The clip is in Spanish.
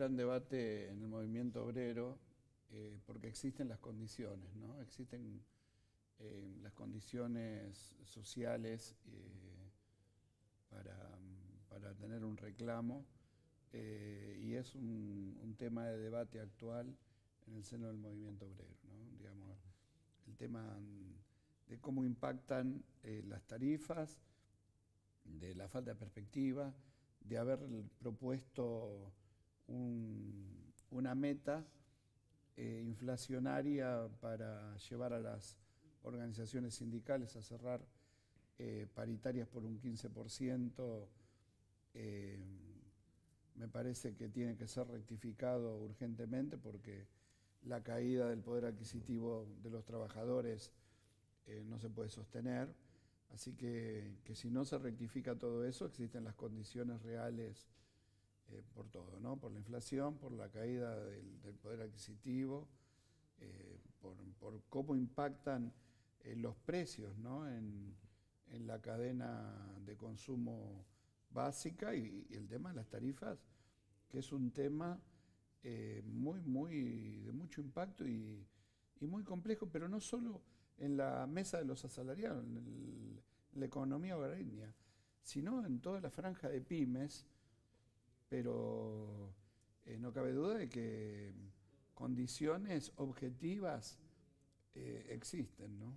gran debate en el movimiento obrero eh, porque existen las condiciones, ¿no? Existen eh, las condiciones sociales para, tener un reclamo y es un, tema de debate actual en el seno del movimiento obrero, ¿no? Digamos, el tema de cómo impactan las tarifas, de la falta de perspectiva, de haber propuesto una meta eh, inflacionaria para llevar a las organizaciones sindicales a cerrar eh, paritarias por un 15%, eh, me parece que tiene que ser rectificado urgentemente porque la caída del poder adquisitivo de los trabajadores no se puede sostener. Así que, si no se rectifica todo eso, existen las condiciones reales eh, por todo, ¿no? Por la inflación, por la caída del, poder adquisitivo, eh, por, cómo impactan eh, los precios, ¿no? En, la cadena de consumo básica y, el tema de las tarifas, que es un tema muy, muy, de mucho impacto y, y muy complejo, pero no solo en la mesa de los asalariados, en, la economía hogareña, sino en toda la franja de pymes, pero eh, no cabe duda de que condiciones objetivas eh, existen, ¿no?